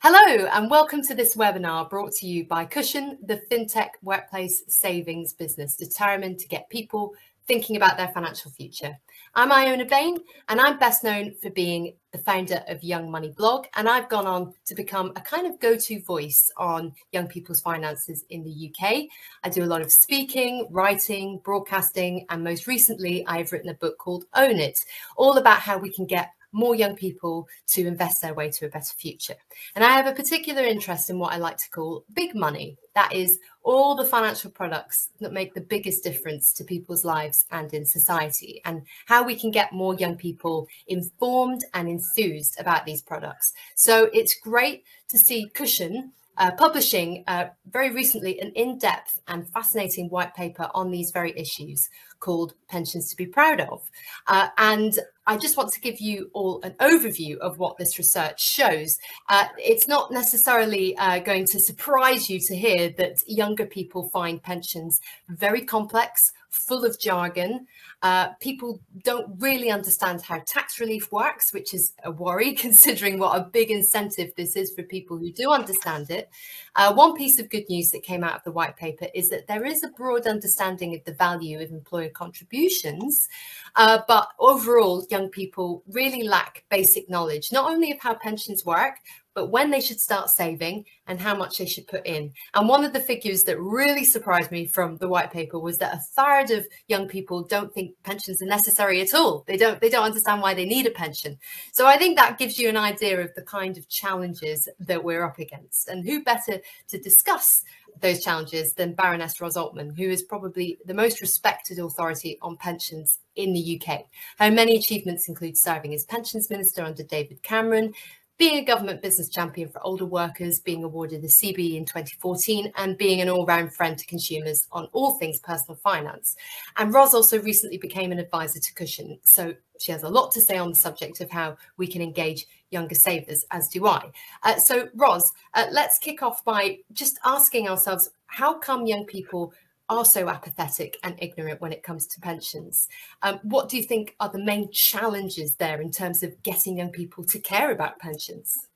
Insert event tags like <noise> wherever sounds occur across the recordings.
Hello, and welcome to this webinar brought to you by Cushon, the FinTech workplace savings business determined to get people thinking about their financial future. I'm Iona Bain, and I'm best known for being the founder of Young Money Blog. And I've gone on to become a kind of go to voice on young people's finances in the UK. I do a lot of speaking, writing, broadcasting, and most recently, I've written a book called Own It, all about how we can get more young people to invest their way to a better future. And I have a particular interest in what I like to call big money. That is all the financial products that make the biggest difference to people's lives and in society, and how we can get more young people informed and enthused about these products. So it's great to see Cushon uh, publishing uh, very recently an in-depth and fascinating white paper on these very issues called Pensions to be Proud of. Uh, and I just want to give you all an overview of what this research shows. Uh, it's not necessarily uh, going to surprise you to hear that younger people find pensions very complex, full of jargon. Uh, people don't really understand how tax relief works, which is a worry <laughs> considering what a big incentive this is for people who do understand it. Uh, one piece of good news that came out of the white paper is that there is a broad understanding of the value of employer contributions, uh, but overall, young people really lack basic knowledge, not only of how pensions work, but when they should start saving and how much they should put in. And one of the figures that really surprised me from the white paper was that a third of young people don't think pensions are necessary at all. They don't they don't understand why they need a pension. So I think that gives you an idea of the kind of challenges that we're up against. And who better to discuss those challenges than Baroness Ros Altmann, who is probably the most respected authority on pensions in the UK. Her many achievements include serving as pensions minister under David Cameron, being a government business champion for older workers, being awarded the CBE in 2014, and being an all round friend to consumers on all things personal finance. And Ros also recently became an advisor to Cushon. So she has a lot to say on the subject of how we can engage younger savers, as do I. Uh, so, Ros, uh, let's kick off by just asking ourselves how come young people are so apathetic and ignorant when it comes to pensions. Um, what do you think are the main challenges there in terms of getting young people to care about pensions?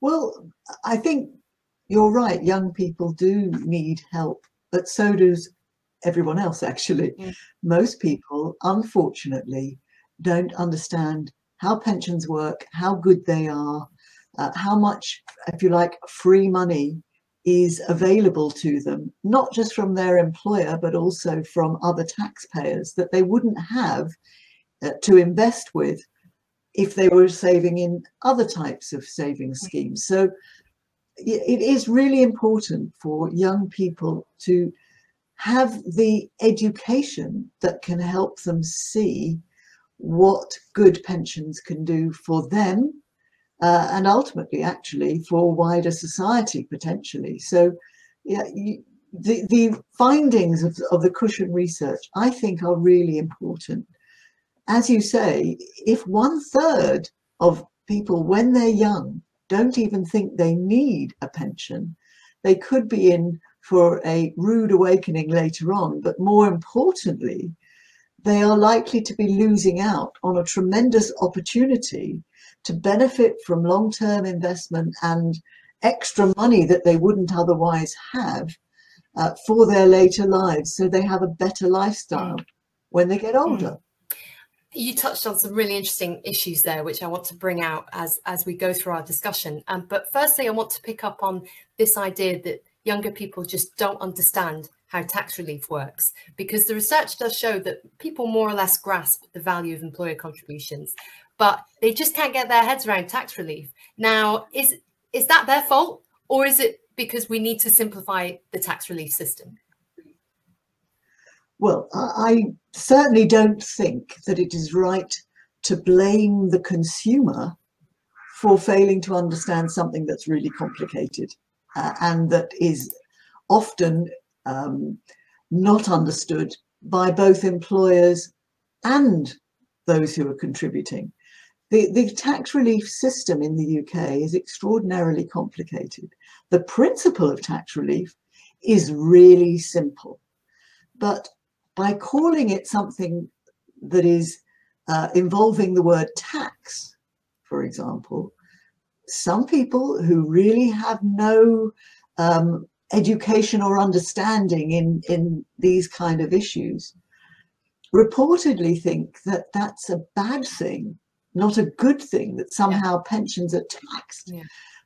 Well, I think you're right. Young people do need help, but so does everyone else, actually. Mm. Most people, unfortunately, don't understand how pensions work, how good they are, uh, how much, if you like, free money is available to them, not just from their employer, but also from other taxpayers that they wouldn't have uh, to invest with if they were saving in other types of savings schemes. So it is really important for young people to have the education that can help them see what good pensions can do for them uh, and ultimately, actually, for wider society potentially. So, yeah, you, the, the findings of, of the Cushon research, I think, are really important. As you say, if one third of people, when they're young, don't even think they need a pension, they could be in for a rude awakening later on. But more importantly, they are likely to be losing out on a tremendous opportunity to benefit from long term investment and extra money that they wouldn't otherwise have uh, for their later lives so they have a better lifestyle mm. when they get older. Mm. You touched on some really interesting issues there, which I want to bring out as, as we go through our discussion. Um, but firstly, I want to pick up on this idea that younger people just don't understand how tax relief works because the research does show that people more or less grasp the value of employer contributions but they just can't get their heads around tax relief. Now, is is that their fault, or is it because we need to simplify the tax relief system? Well, I certainly don't think that it is right to blame the consumer for failing to understand something that's really complicated uh, and that is often um, not understood by both employers and those who are contributing. The, the tax relief system in the UK is extraordinarily complicated. The principle of tax relief is really simple. But by calling it something that is uh, involving the word tax, for example, some people who really have no um, education or understanding in, in these kind of issues reportedly think that that's a bad thing, not a good thing, that somehow yeah. pensions are taxed. Yeah.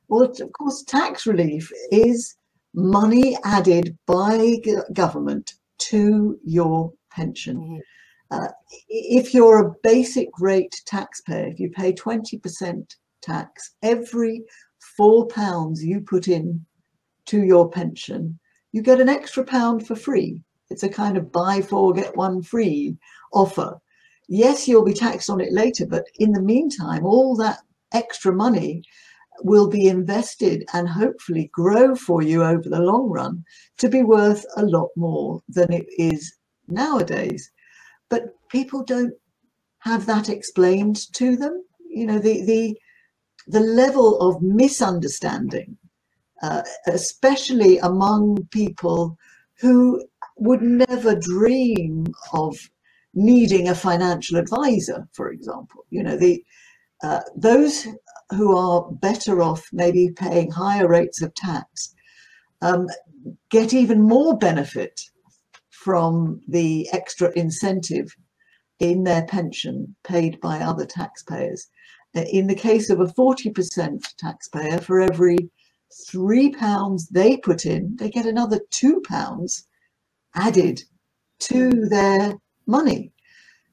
Well, of course, tax relief is money added by government to your pension. Mm-hmm. Uh, if you're a basic rate taxpayer, if you pay 20% tax, every four pounds you put in to your pension, you get an extra pound for free. It's a kind of buy four, get one free offer. Yes, you'll be taxed on it later, but in the meantime, all that extra money will be invested and hopefully grow for you over the long run to be worth a lot more than it is nowadays. But people don't have that explained to them. You know, the the the level of misunderstanding, uh, especially among people who would never dream of needing a financial advisor, for example. You know, the uh, those who are better off maybe paying higher rates of tax um, get even more benefit from the extra incentive in their pension paid by other taxpayers. Uh, in the case of a 40% taxpayer, for every three pounds they put in, they get another two pounds added to their money.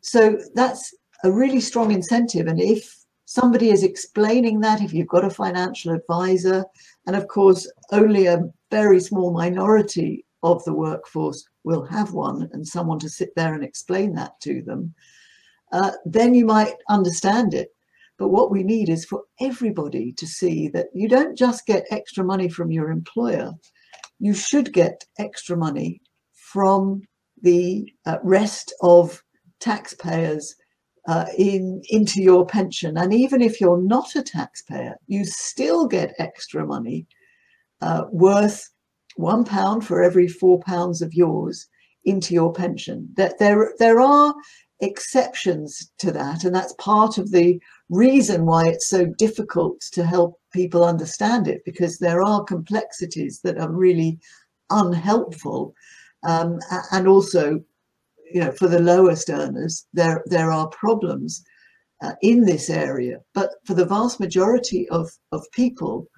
So that's a really strong incentive. And if somebody is explaining that, if you've got a financial advisor, and of course, only a very small minority of the workforce will have one, and someone to sit there and explain that to them, uh, then you might understand it. But what we need is for everybody to see that you don't just get extra money from your employer, you should get extra money from the uh, rest of taxpayers uh, in into your pension. And even if you're not a taxpayer, you still get extra money uh, worth one pound for every four pounds of yours into your pension. That there there are exceptions to that, and that's part of the reason why it's so difficult to help people understand it because there are complexities that are really unhelpful um, and also, you know, for the lowest earners, there there are problems uh, in this area. But for the vast majority of of people,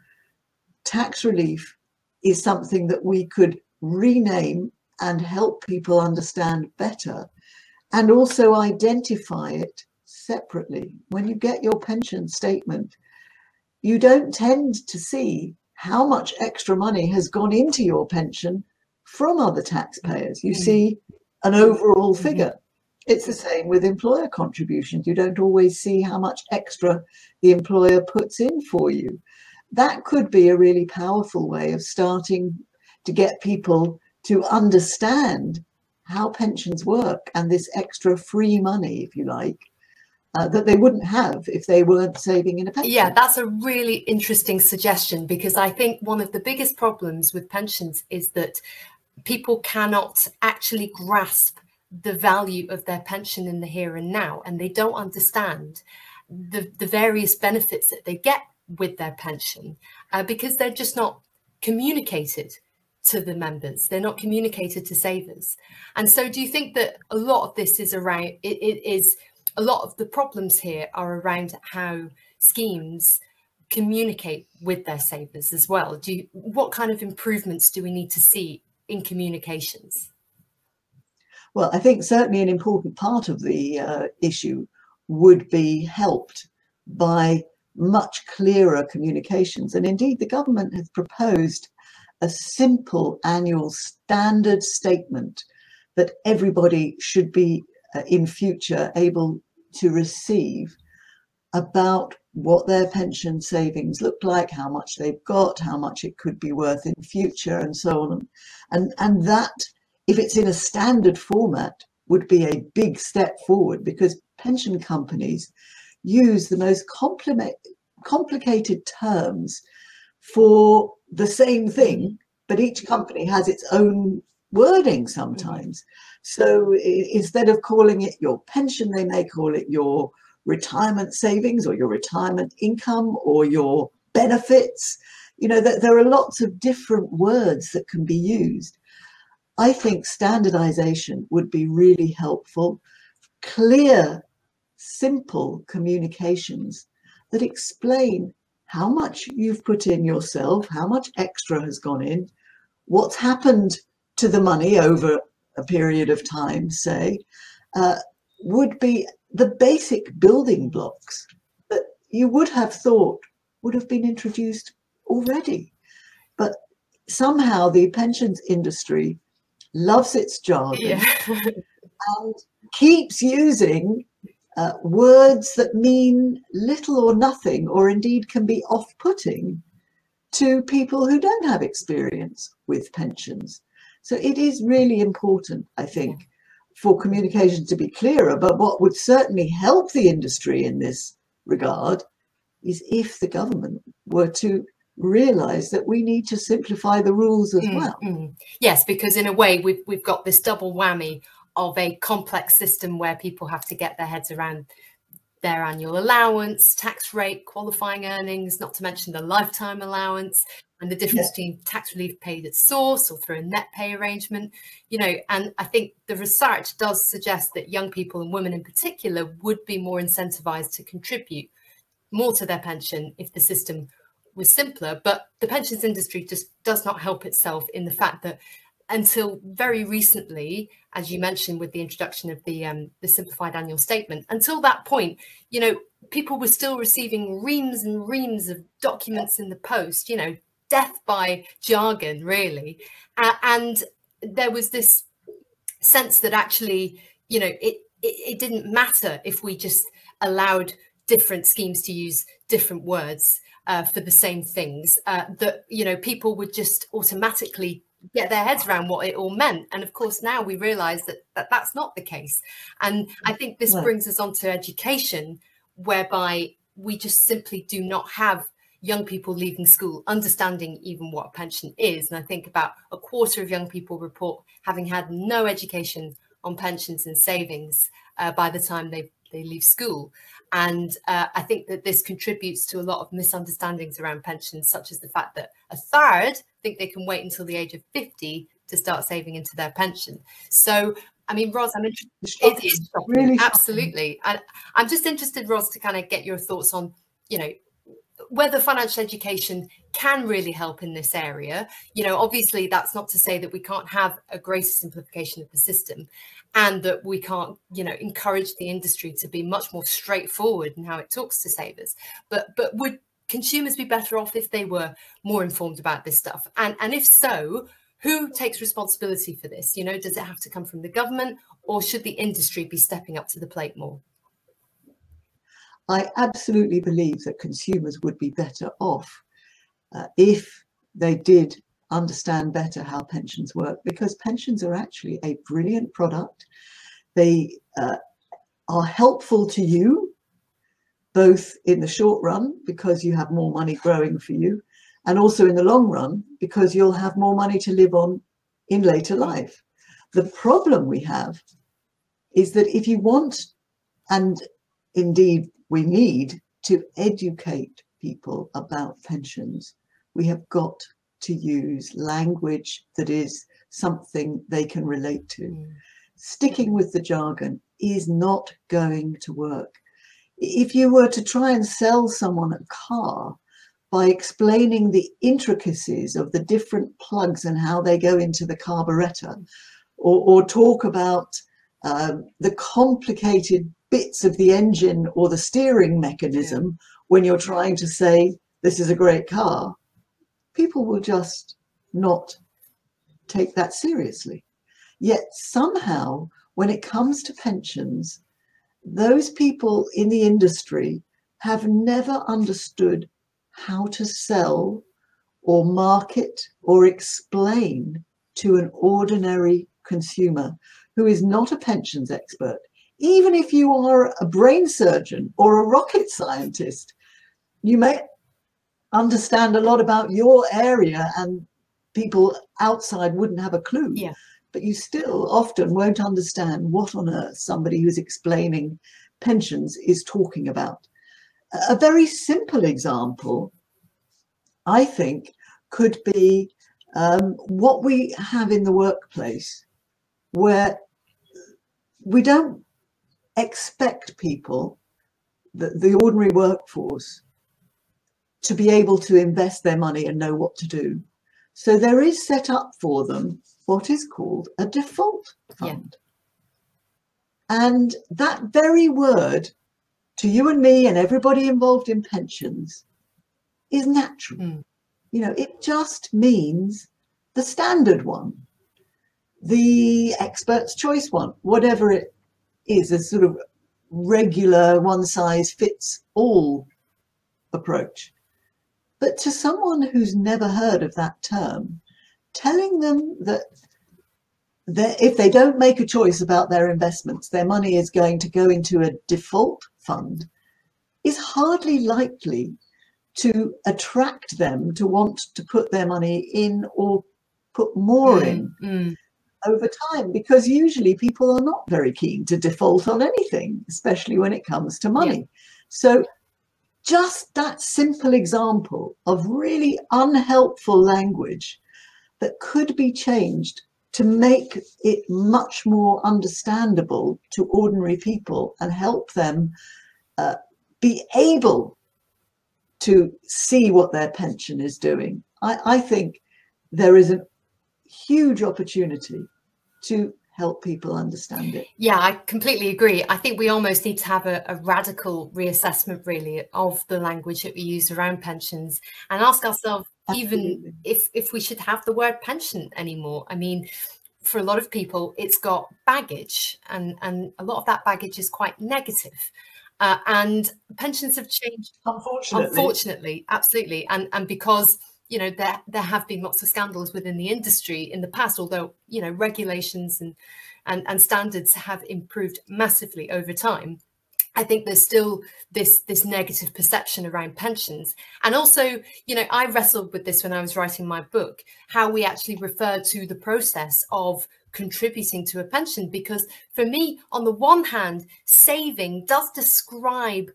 tax relief is something that we could rename and help people understand better, and also identify it separately. When you get your pension statement, you don't tend to see how much extra money has gone into your pension from other taxpayers. You mm. see an overall mm-hmm. figure. It's the same with employer contributions. You don't always see how much extra the employer puts in for you. That could be a really powerful way of starting to get people to understand how pensions work and this extra free money, if you like, uh, that they wouldn't have if they weren't saving in a pension. Yeah, that's a really interesting suggestion because I think one of the biggest problems with pensions is that people cannot actually grasp the value of their pension in the here and now, and they don't understand the, the various benefits that they get with their pension uh, because they're just not communicated to the members. They're not communicated to savers. And so do you think that a lot of this is around it, it is a lot of the problems here are around how schemes communicate with their savers as well? Do you, what kind of improvements do we need to see in communications? Well, I think certainly an important part of the uh, issue would be helped by much clearer communications. And indeed, the government has proposed a simple annual standard statement that everybody should be uh, in future able to receive about what their pension savings look like, how much they've got, how much it could be worth in future, and so on. And, and that, if it's in a standard format, would be a big step forward because pension companies use the most complicated terms for the same thing, but each company has its own wording sometimes. So instead of calling it your pension, they may call it your retirement savings or your retirement income or your benefits. You know, that there are lots of different words that can be used. I think standardization would be really helpful. Clear, simple communications that explain how much you've put in yourself, how much extra has gone in, what's happened to the money over a period of time, say, uh, would be the basic building blocks that you would have thought would have been introduced already. But somehow the pensions industry loves its jargon yeah. <laughs> and keeps using uh, words that mean little or nothing, or indeed can be off putting to people who don't have experience with pensions. So it is really important, I think, for communication to be clearer. But what would certainly help the industry in this regard is if the government were to realize that we need to simplify the rules as mm, well. Mm. Yes, because in a way we've we've got this double whammy of a complex system where people have to get their heads around their annual allowance, tax rate, qualifying earnings, not to mention the lifetime allowance and the difference yeah. between tax relief paid at source or through a net pay arrangement. You know, and I think the research does suggest that young people and women in particular would be more incentivized to contribute more to their pension if the system was simpler. But the pensions industry just does not help itself in the fact that until very recently, as you mentioned with the introduction of the um, the simplified annual statement, until that point, you know, people were still receiving reams and reams of documents in the post. You know, death by jargon, really, uh, and there was this sense that actually, you know, it, it it didn't matter if we just allowed different schemes to use different words uh, for the same things. Uh, that you know, people would just automatically get their heads around what it all meant. And of course, now we realize that, that that's not the case. And I think this brings us on to education, whereby we just simply do not have young people leaving school understanding even what a pension is. And I think about a quarter of young people report having had no education on pensions and savings uh, by the time they, they leave school. And uh, I think that this contributes to a lot of misunderstandings around pensions, such as the fact that a third think they can wait until the age of 50 to start saving into their pension. So, I mean, Ros, I'm interested. It is really absolutely. And I'm just interested, Ros, to kind of get your thoughts on, you know, whether financial education can really help in this area. You know, obviously, that's not to say that we can't have a greater simplification of the system and that we can't, you know, encourage the industry to be much more straightforward in how it talks to savers. But but would consumers be better off if they were more informed about this stuff? And and if so, who takes responsibility for this? You know, does it have to come from the government or should the industry be stepping up to the plate more? I absolutely believe that consumers would be better off uh, if they did understand better how pensions work because pensions are actually a brilliant product. They uh, are helpful to you both in the short run because you have more money growing for you and also in the long run because you'll have more money to live on in later life. The problem we have is that if you want, and indeed we need to educate people about pensions, we have got to use language that is something they can relate to. Mm. Sticking with the jargon is not going to work. If you were to try and sell someone a car by explaining the intricacies of the different plugs and how they go into the carburetor, or, or talk about um, the complicated bits of the engine or the steering mechanism yeah. when you're trying to say this is a great car, people will just not take that seriously. Yet somehow, when it comes to pensions, those people in the industry have never understood how to sell or market or explain to an ordinary consumer who is not a pensions expert. Even if you are a brain surgeon or a rocket scientist, you may understand a lot about your area and people outside wouldn't have a clue. Yeah. But you still often won't understand what on earth somebody who's explaining pensions is talking about. A very simple example I think, could be um, what we have in the workplace, where we don't expect people, the, the ordinary workforce, to be able to invest their money and know what to do. So there is set up for them what is called a default fund. Yeah. And that very word to you and me and everybody involved in pensions is natural. Mm. You know, it just means the standard one, the expert's choice one, whatever it is, a sort of regular one size fits all approach. But to someone who's never heard of that term, telling them that if they don't make a choice about their investments, their money is going to go into a default fund is hardly likely to attract them to want to put their money in or put more mm, in mm. Over time because usually people are not very keen to default on anything especially when it comes to money yeah. so just that simple example of really unhelpful language that could be changed to make it much more understandable to ordinary people and help them uh, be able to see what their pension is doing. I, I think there is a huge opportunity to help people understand it. Yeah, I completely agree. I think we almost need to have a, a, radical reassessment, really, of the language that we use around pensions and ask ourselves Absolutely. even if, if we should have the word pension anymore. I mean, for a lot of people, it's got baggage, and, and a lot of that baggage is quite negative. Uh, and pensions have changed. Unfortunately. Unfortunately, absolutely. And, and because you know there there have been lots of scandals within the industry in the past although you know regulations and and, and standards have improved massively over time I think there's still this this negative perception around pensions. And also, you know, I wrestled with this when I was writing my book, how we actually refer to the process of contributing to a pension. Because for me, on the one hand, saving does describe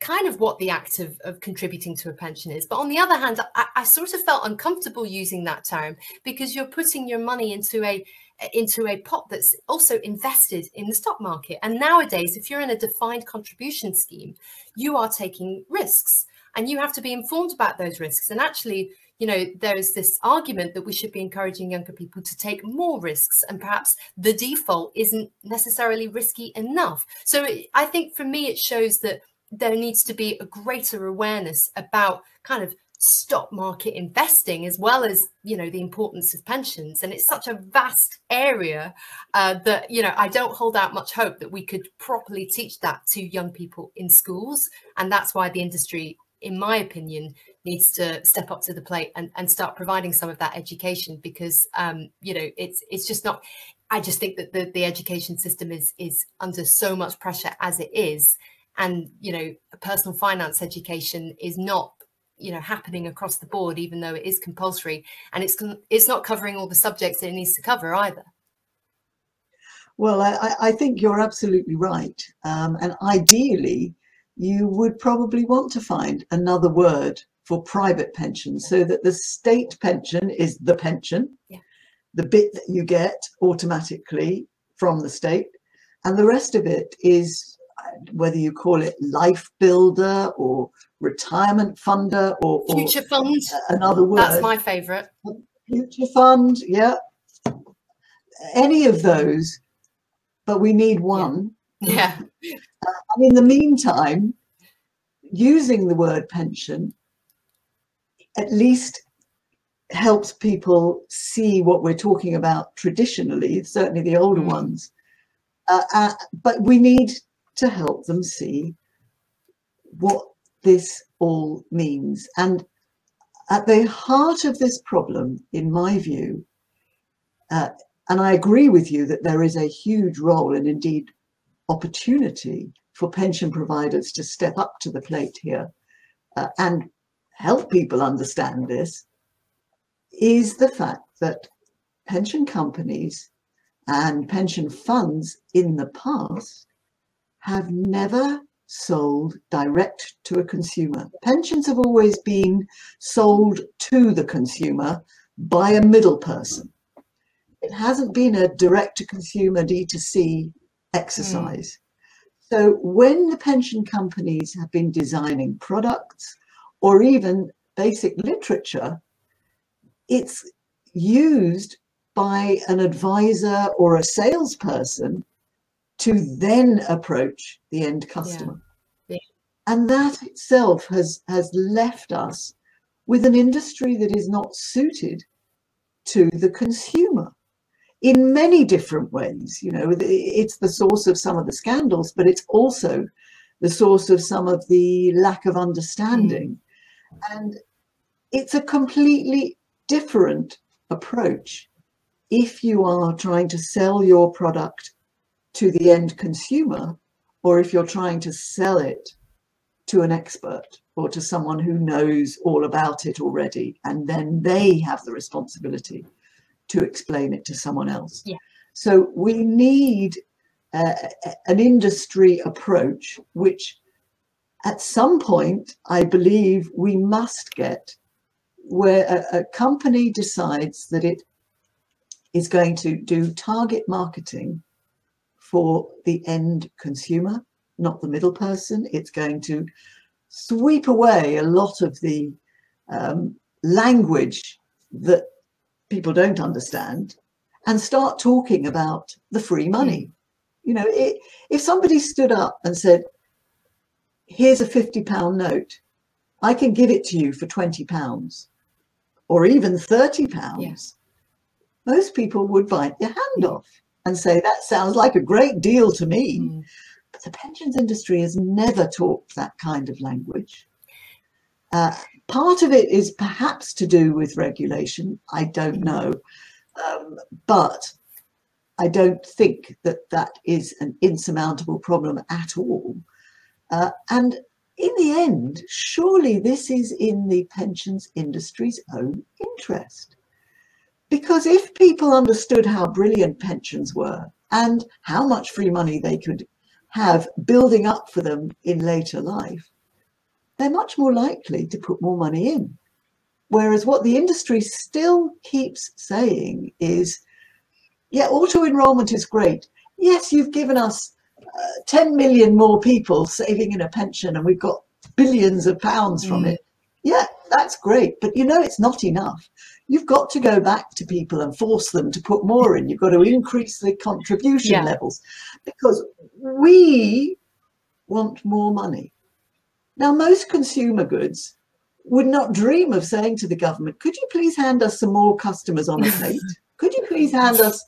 kind of what the act of, of contributing to a pension is. But on the other hand, I, I sort of felt uncomfortable using that term because you're putting your money into a into a pot that's also invested in the stock market. And nowadays, if you're in a defined contribution scheme, you are taking risks and you have to be informed about those risks. And actually, you know, there is this argument that we should be encouraging younger people to take more risks, and perhaps the default isn't necessarily risky enough. So I think for me, it shows that there needs to be a greater awareness about kind of stock market investing as well as you know the importance of pensions. And it's such a vast area uh, that you know i don't hold out much hope that we could properly teach that to young people in schools. And that's why the industry in my opinion needs to step up to the plate and, and start providing some of that education because um, you know it's it's just not i just think that the, the education system is is under so much pressure as it is and you know personal finance education is not you know happening across the board even though it is compulsory and it's it's not covering all the subjects that it needs to cover either well i, I think you're absolutely right um, and ideally you would probably want to find another word for private pension so that the state pension is the pension yeah. the bit that you get automatically from the state and the rest of it is whether you call it life builder or retirement funder or, or future fund. Another word. That's my favourite. Future fund, yeah. Any of those, but we need one. Yeah. yeah. Uh, and in the meantime, using the word pension at least helps people see what we're talking about traditionally, certainly the older mm. ones. Uh, uh, but we need to help them see what this all means. And at the heart of this problem, in my view, uh, and I agree with you that there is a huge role and indeed opportunity for pension providers to step up to the plate here uh, and help people understand this, is the fact that pension companies and pension funds in the past have never sold direct to a consumer. Pensions have always been sold to the consumer by a middle person. It hasn't been a direct to consumer D2C exercise. Mm. So when the pension companies have been designing products or even basic literature, it's used by an advisor or a salesperson to then approach the end customer. Yeah. Yeah. And that itself has, has left us with an industry that is not suited to the consumer in many different ways. You know, it's the source of some of the scandals, but it's also the source of some of the lack of understanding. Mm. And it's a completely different approach if you are trying to sell your product to the end consumer or if you're trying to sell it to an expert or to someone who knows all about it already and then they have the responsibility to explain it to someone else yeah. so we need uh, an industry approach which at some point i believe we must get where a, a company decides that it is going to do target marketing for the end consumer, not the middle person. It's going to sweep away a lot of the um, language that people don't understand and start talking about the free money. You know, it, if somebody stood up and said, here's a 50 pound note, I can give it to you for 20 pounds or even 30 pounds, most people would bite your hand off and say, that sounds like a great deal to me. Mm. But the pensions industry has never talked that kind of language. Uh, part of it is perhaps to do with regulation. I don't know. Um, but I don't think that that is an insurmountable problem at all. Uh, and in the end, surely this is in the pensions industry's own interest. Because if people understood how brilliant pensions were and how much free money they could have building up for them in later life, they're much more likely to put more money in. Whereas what the industry still keeps saying is, yeah, auto enrollment is great. Yes, you've given us uh, 10 million more people saving in a pension and we've got billions of pounds from mm. it. Yeah, that's great. But you know, it's not enough. You've got to go back to people and force them to put more in. You've got to increase the contribution yeah. levels because we want more money. Now, most consumer goods would not dream of saying to the government, could you please hand us some more customers on a <laughs> plate? could you please hand us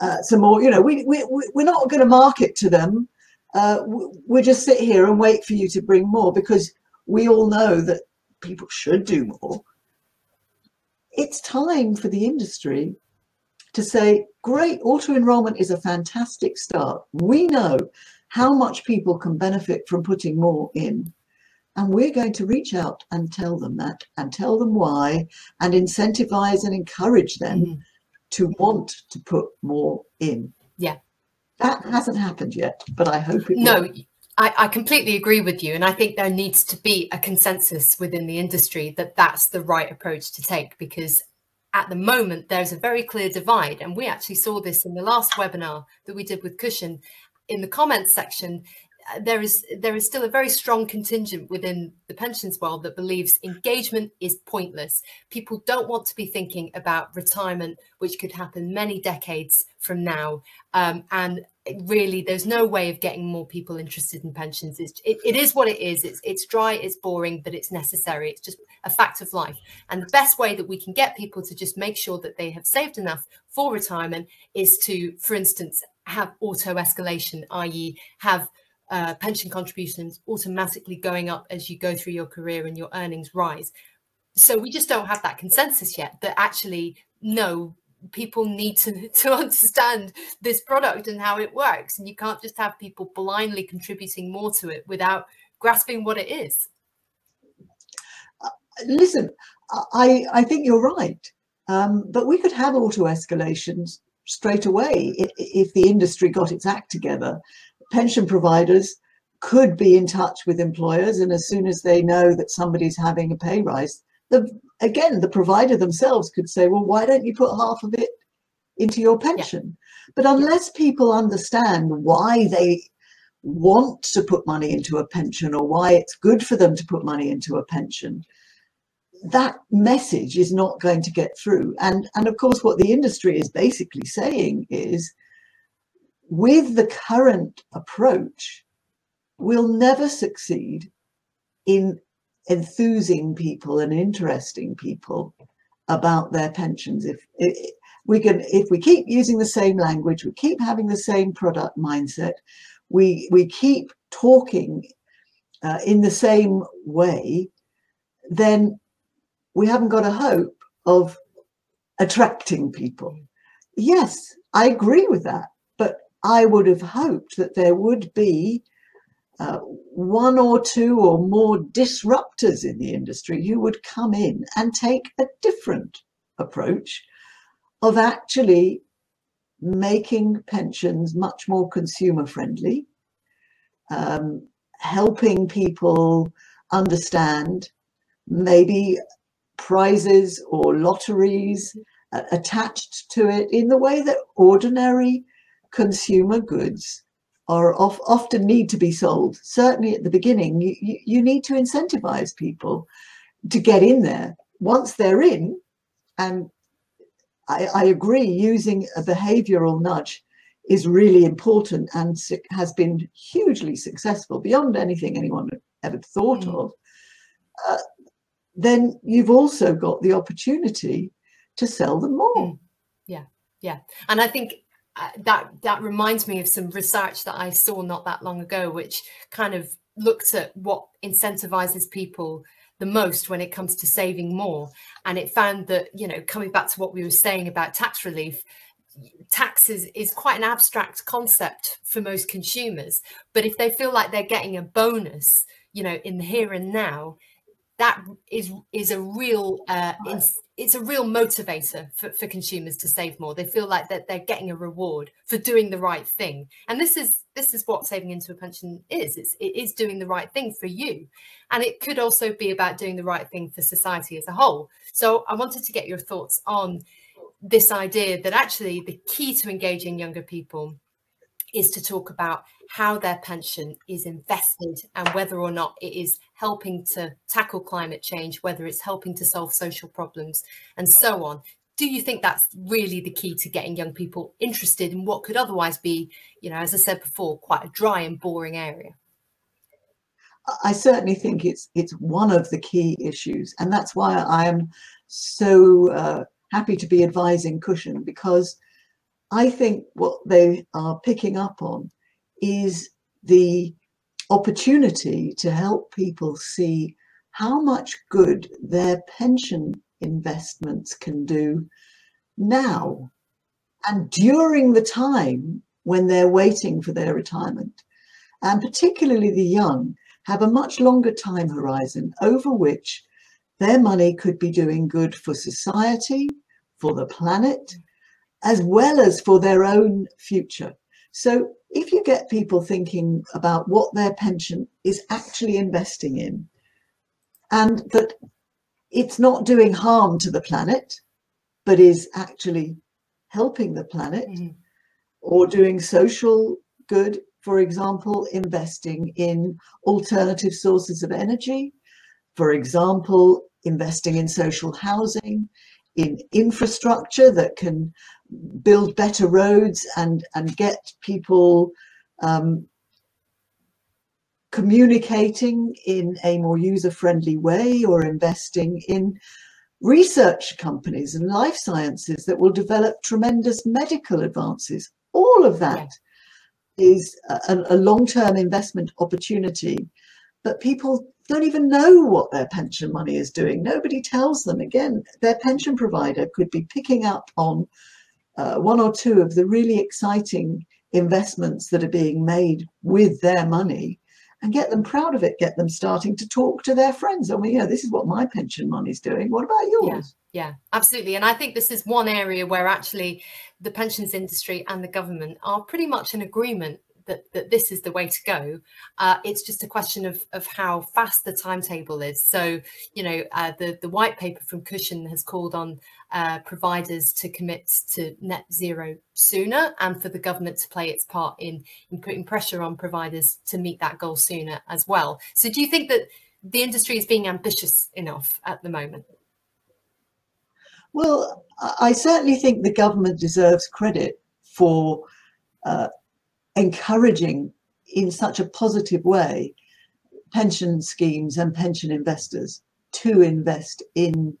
uh, some more? You know, we, we, we're not going to market to them. Uh, we just sit here and wait for you to bring more because we all know that people should do more. It's time for the industry to say, great, auto enrollment is a fantastic start. We know how much people can benefit from putting more in. And we're going to reach out and tell them that and tell them why and incentivize and encourage them mm. to want to put more in. Yeah. That hasn't happened yet, but I hope it no, will. I, I, completely agree with you. And I think there needs to be a consensus within the industry that that's the right approach to take because at the moment there's a very clear divide. And we actually saw this in the last webinar that we did with Cushon. In the comments section, uh, there is there is still a very strong contingent within the pensions world that believes engagement is pointless. People don't want to be thinking about retirement, which could happen many decades from now. Um, and really, there's no way of getting more people interested in pensions. It's, it, it is what it is. It's it's dry, it's boring, but it's necessary. It's just a fact of life. And the best way that we can get people to just make sure that they have saved enough for retirement is to, for instance, have auto escalation, i.e., have uh, pension contributions automatically going up as you go through your career and your earnings rise. So we just don't have that consensus yet that actually, no, people need to, <laughs> to understand this product and how it works. And you can't just have people blindly contributing more to it without grasping what it is. Uh, listen, I, I think you're right. Um, but we could have auto escalations straight away if, if the industry got its act together pension providers could be in touch with employers and as soon as they know that somebody's having a pay rise the again the provider themselves could say well why don't you put half of it into your pension yeah. but unless people understand why they want to put money into a pension or why it's good for them to put money into a pension that message is not going to get through and and of course what the industry is basically saying is with the current approach we'll never succeed in enthusing people and interesting people about their pensions. If, if we can if we keep using the same language we keep having the same product mindset we we keep talking uh, in the same way then we haven't got a hope of attracting people. Yes i agree with that but i would have hoped that there would be uh, one or two or more disruptors in the industry who would come in and take a different approach of actually making pensions much more consumer friendly, um, helping people understand maybe prizes or lotteries attached to it in the way that ordinary consumer goods are of, often need to be sold. Certainly at the beginning, you, you, you need to incentivize people to get in there. Once they're in, and I, I agree, using a behavioral nudge is really important and has been hugely successful beyond anything anyone ever thought mm. of. Uh, then you've also got the opportunity to sell them more. Mm. Yeah, yeah, and I think uh, that that reminds me of some research that I saw not that long ago, which kind of looked at what incentivizes people the most when it comes to saving more, and it found that you know coming back to what we were saying about tax relief, taxes is quite an abstract concept for most consumers, but if they feel like they're getting a bonus, you know, in the here and now, that is is a real uh, it's a real motivator for, for consumers to save more. They feel like that they're getting a reward for doing the right thing. And this is this is what saving into a pension is. It's, it is doing the right thing for you. And it could also be about doing the right thing for society as a whole. So i wanted to get your thoughts on this idea that actually the key to engaging younger people is to talk about how their pension is invested and whether or not it is helping to tackle climate change, whether it's helping to solve social problems, and so on. Do you think that's really the key to getting young people interested in what could otherwise be, you know, as I said before, quite a dry and boring area? I certainly think it's it's one of the key issues, and that's why I am so uh, happy to be advising Cushon because I think what they are picking up on is the opportunity to help people see how much good their pension investments can do now and during the time when they're waiting for their retirement. And particularly the young have a much longer time horizon over which their money could be doing good for society, for the planet, as well as for their own future. So if you get people thinking about what their pension is actually investing in and that it's not doing harm to the planet, but is actually helping the planet mm-hmm. or doing social good, for example, investing in alternative sources of energy, for example, investing in social housing, in infrastructure that can build better roads and and get people um, communicating in a more user-friendly way or investing in research companies and life sciences that will develop tremendous medical advances. All of that is a, a long-term investment opportunity but people don't even know what their pension money is doing. Nobody tells them. Again their pension provider could be picking up on uh, one or two of the really exciting investments that are being made with their money and get them proud of it, get them starting to talk to their friends. I mean, yeah, this is what my pension money's doing. What about yours? Yeah, yeah, absolutely. And I think this is one area where actually the pensions industry and the government are pretty much in agreement that, that this is the way to go. Uh, it's just a question of, of how fast the timetable is. So, you know, uh, the, the white paper from Cushon has called on uh, providers to commit to net zero sooner and for the government to play its part in, in putting pressure on providers to meet that goal sooner as well. So do you think that the industry is being ambitious enough at the moment? Well, I certainly think the government deserves credit for uh, encouraging in such a positive way pension schemes and pension investors to invest in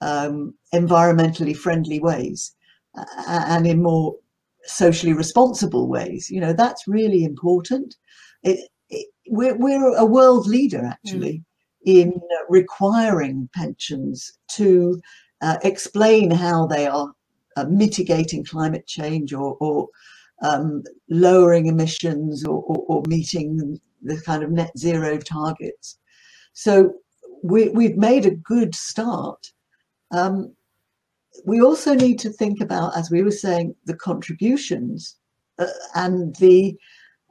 um, environmentally friendly ways uh, and in more socially responsible ways. You know, that's really important. It, it, we're, we're a world leader actually mm. in requiring pensions to uh, explain how they are uh, mitigating climate change or, or um, lowering emissions or, or, or, meeting the kind of net zero targets. So we, we've made a good start. Um, we also need to think about, as we were saying, the contributions uh, and the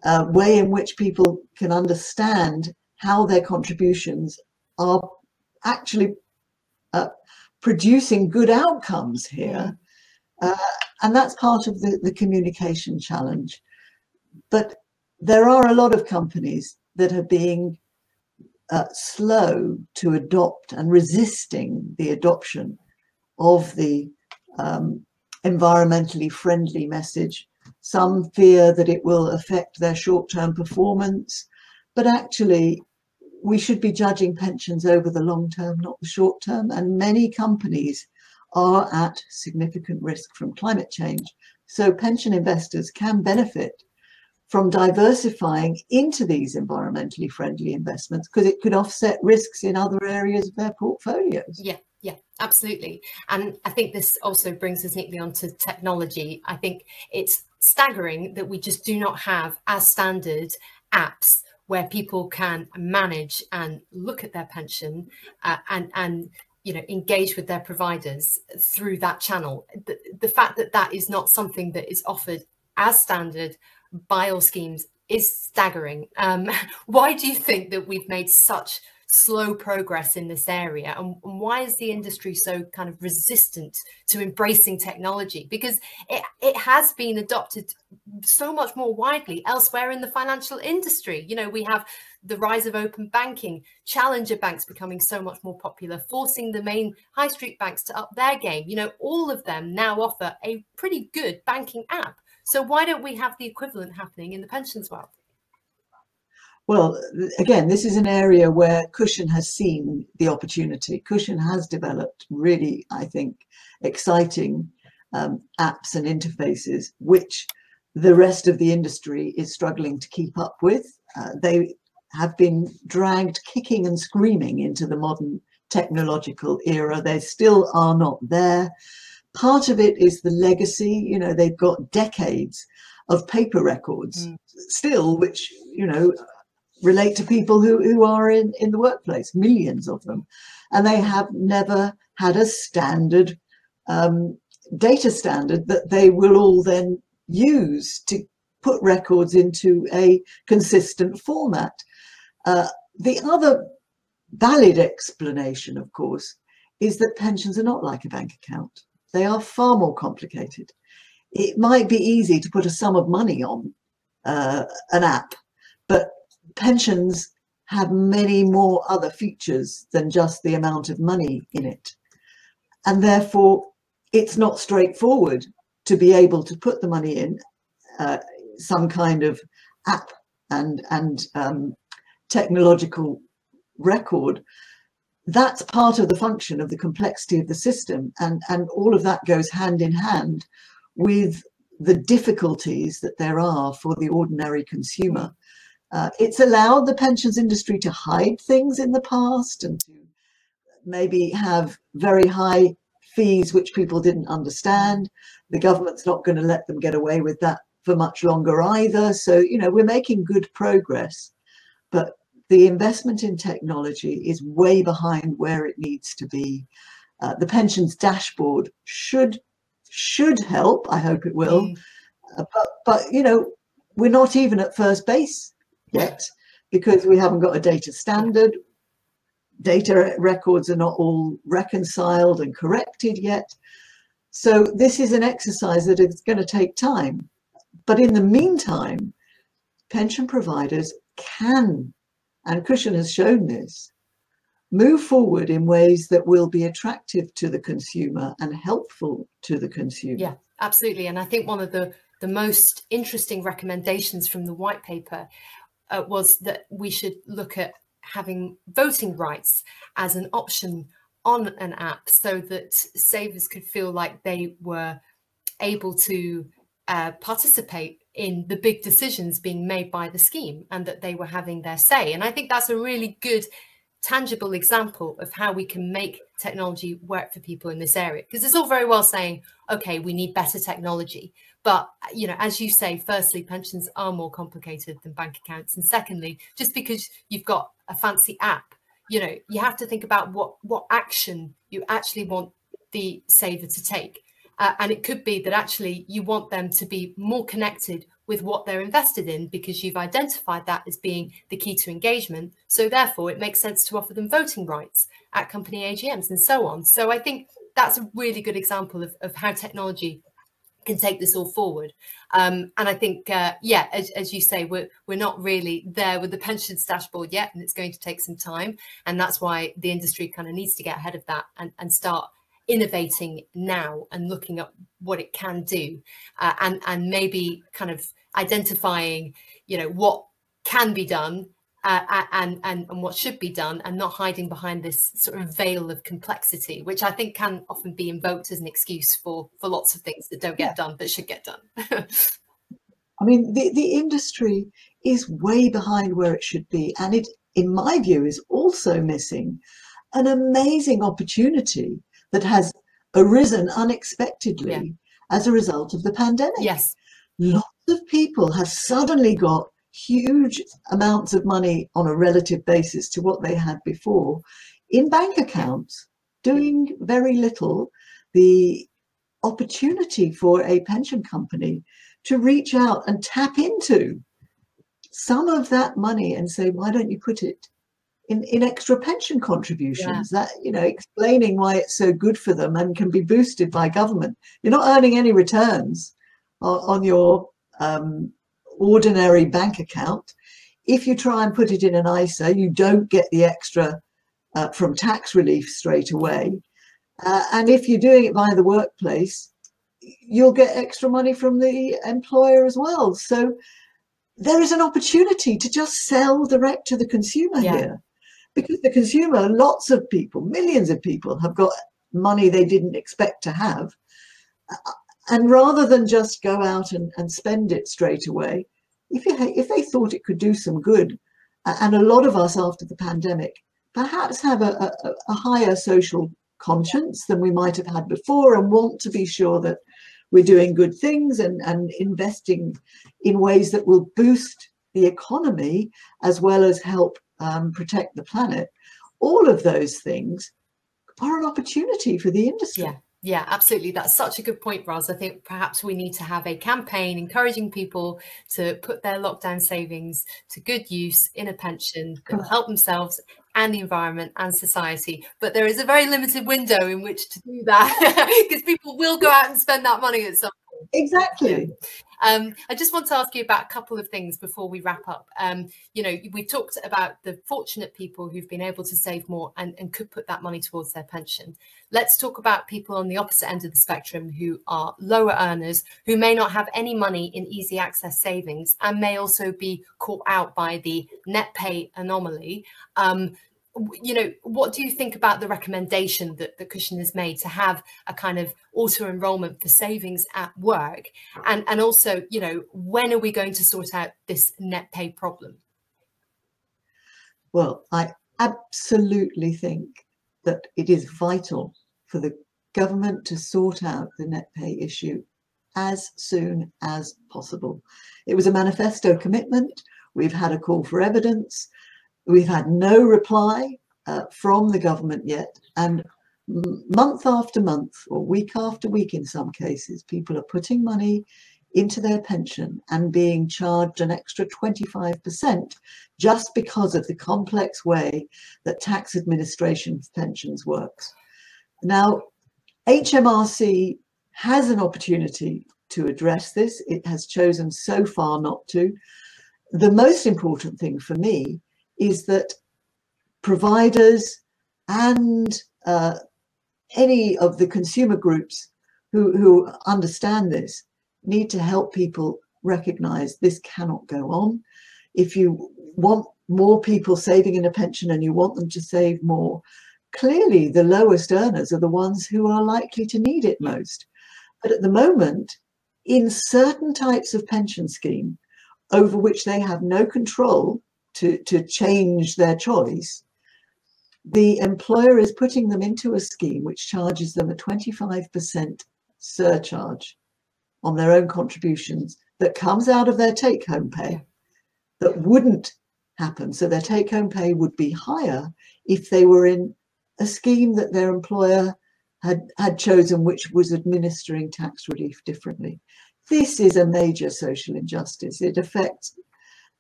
uh, way in which people can understand how their contributions are actually uh, producing good outcomes here. Uh, and that's part of the, the communication challenge. But there are a lot of companies that are being uh, slow to adopt and resisting the adoption of the um, environmentally friendly message. Some fear that it will affect their short-term performance, but actually we should be judging pensions over the long term, not the short term. And many companies are at significant risk from climate change. So pension investors can benefit from diversifying into these environmentally friendly investments because it could offset risks in other areas of their portfolios. Yeah, yeah, absolutely. And I think this also brings us neatly onto technology. I think it's staggering that we just do not have as standard apps where people can manage and look at their pension uh, and and you know engage with their providers through that channel. The, the fact that that is not something that is offered as standard by all schemes is staggering. Um, <laughs> why do you think that we've made such slow progress in this area? And, and, why is the industry so kind of resistant to embracing technology? Because it, it has been adopted so much more widely elsewhere in the financial industry. You know we have the rise of open banking challenger banks becoming so much more popular forcing the main high street banks to up their game you know all of them now offer a pretty good banking app so why don't we have the equivalent happening in the pensions world well, again, this is an area where Cushon has seen the opportunity. Cushon has developed really, I think, exciting um, apps and interfaces, which the rest of the industry is struggling to keep up with. Uh, they have been dragged kicking and screaming into the modern technological era. They still are not there. Part of it is the legacy, you know, they've got decades of paper records mm. still, which, you know, relate to people who, who are in, in the workplace, millions of them. And they have never had a standard um, data standard that they will all then use to put records into a consistent format. Uh, the other valid explanation, of course, is that pensions are not like a bank account. They are far more complicated. It might be easy to put a sum of money on uh, an app, but pensions have many more other features than just the amount of money in it. And therefore, it's not straightforward to be able to put the money in uh, some kind of app and, and um, technological record. That's part of the function of the complexity of the system. And, and all of that goes hand in hand with the difficulties that there are for the ordinary consumer uh, it's allowed the pensions industry to hide things in the past and to maybe have very high fees which people didn't understand. The government's not going to let them get away with that for much longer either. So, you know, we're making good progress, but the investment in technology is way behind where it needs to be. Uh, the pensions dashboard should should help. I hope it will. Mm. Uh, but but you know, we're not even at first base yet because we haven't got a data standard. Data records are not all reconciled and corrected yet. So this is an exercise that is going to take time. But in the meantime, pension providers can, and Cushon has shown this, move forward in ways that will be attractive to the consumer and helpful to the consumer. Yeah, absolutely. And I think one of the, the most interesting recommendations from the white paper uh, was that we should look at having voting rights as an option on an app so that savers could feel like they were able to uh, participate in the big decisions being made by the scheme and that they were having their say. And I think that's a really good tangible example of how we can make technology work for people in this area. Because it's all very well saying okay we need better technology. But you know as you say firstly pensions are more complicated than bank accounts. And secondly just because you've got a fancy app you know you have to think about what what action you actually want the saver to take uh, and it could be that actually you want them to be more connected with what they're invested in because you've identified that as being the key to engagement. So therefore, it makes sense to offer them voting rights at company AGMs and so on. So I think that's a really good example of, of how technology can take this all forward. Um, and I think, uh, yeah, as, as, you say, we're, we're not really there with the pensions dashboard yet, and it's going to take some time. And that's why the industry kind of needs to get ahead of that and, and start innovating now and looking at what it can do uh, and and maybe kind of identifying you know what can be done uh, and, and and what should be done and not hiding behind this sort of veil of complexity which i think can often be invoked as an excuse for for lots of things that don't get yeah. done but should get done i mean the, the industry is way behind where it should be and it in my view is also missing an amazing opportunity that has arisen unexpectedly yeah. as a result of the pandemic. Yes. Lots of people have suddenly got huge amounts of money on a relative basis to what they had before in bank accounts, doing very little. The opportunity for a pension company to reach out and tap into some of that money and say, why don't you put it in, in extra pension contributions yeah. that you know explaining why it's so good for them and can be boosted by government. You're not earning any returns on, on your um, ordinary bank account. If you try and put it in an isa you don't get the extra uh, from tax relief straight away. Uh, and if you're doing it via the workplace you'll get extra money from the employer as well. So there is an opportunity to just sell direct to the consumer yeah. here because the consumer, lots of people, millions of people have got money they didn't expect to have. Uh, and rather than just go out and, and spend it straight away, if, you, if they thought it could do some good, and a lot of us after the pandemic perhaps have a, a, a higher social conscience than we might have had before and want to be sure that we're doing good things and, and investing in ways that will boost the economy as well as help um, protect the planet, all of those things are an opportunity for the industry. Yeah. Yeah, absolutely. That's such a good point, Ros. I think perhaps we need to have a campaign encouraging people to put their lockdown savings to good use in a pension that will help themselves and the environment and society. But there is a very limited window in which to do that <laughs> because people will go out and spend that money at some Exactly. Um, I just want to ask you about a couple of things before we wrap up. Um, you know, we talked about the fortunate people who've been able to save more and, and could put that money towards their pension. Let's talk about people on the opposite end of the spectrum who are lower earners, who may not have any money in easy access savings and may also be caught out by the net pay anomaly. Um, you know, what do you think about the recommendation that the Cushon has made to have a kind of auto enrollment for savings at work? And, and also, you know, when are we going to sort out this net pay problem? Well, I absolutely think that it is vital for the government to sort out the net pay issue as soon as possible. It was a manifesto commitment. We've had a call for evidence. We've had no reply uh, from the government yet. And month after month, or week after week in some cases, people are putting money into their pension and being charged an extra 25% just because of the complex way that tax administration pensions works. Now, HMRC has an opportunity to address this. It has chosen so far not to. The most important thing for me is that providers and uh, any of the consumer groups who, who understand this need to help people recognize this cannot go on. If you want more people saving in a pension and you want them to save more, clearly the lowest earners are the ones who are likely to need it most. But at the moment, in certain types of pension scheme over which they have no control to, to change their choice, the employer is putting them into a scheme which charges them a 25% surcharge on their own contributions that comes out of their take home pay that wouldn't happen. So their take home pay would be higher if they were in a scheme that their employer had, had chosen, which was administering tax relief differently. This is a major social injustice. It affects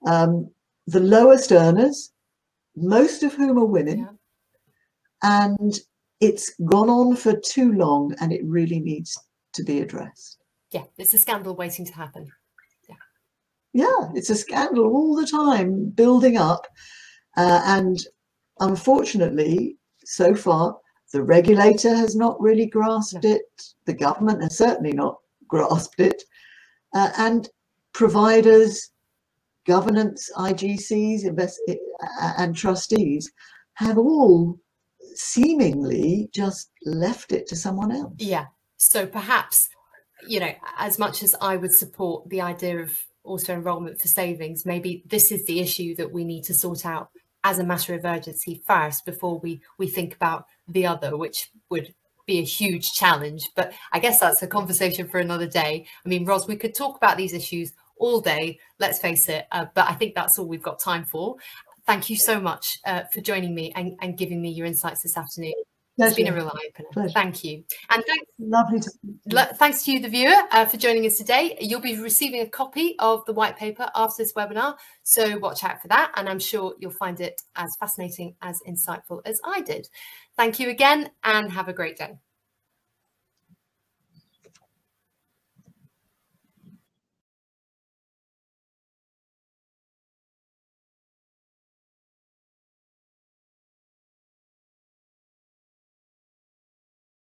um, the lowest earners, most of whom are women, yeah. and it's gone on for too long and it really needs to be addressed. Yeah, it's a scandal waiting to happen. Yeah, yeah it's a scandal all the time building up. Uh, and unfortunately, so far, the regulator has not really grasped it. The government has certainly not grasped it. Uh, and providers, governance, IGCs, invest, uh, and trustees have all seemingly just left it to someone else. Yeah. So perhaps, you know, as much as I would support the idea of auto enrollment for savings, maybe this is the issue that we need to sort out as a matter of urgency first before we we think about the other, which would be a huge challenge. But I guess that's a conversation for another day. I mean, Ros, we could talk about these issues all day, let's face it, uh, but I think that's all we've got time for. Thank you so much uh, for joining me and, and giving me your insights this afternoon. Pleasure. It's been a real eye opener. Pleasure. Thank you. And thanks, Lovely to- thanks to you, the viewer, uh, for joining us today. You'll be receiving a copy of the white paper after this webinar, so watch out for that. And I'm sure you'll find it as fascinating, as insightful as I did. Thank you again and have a great day.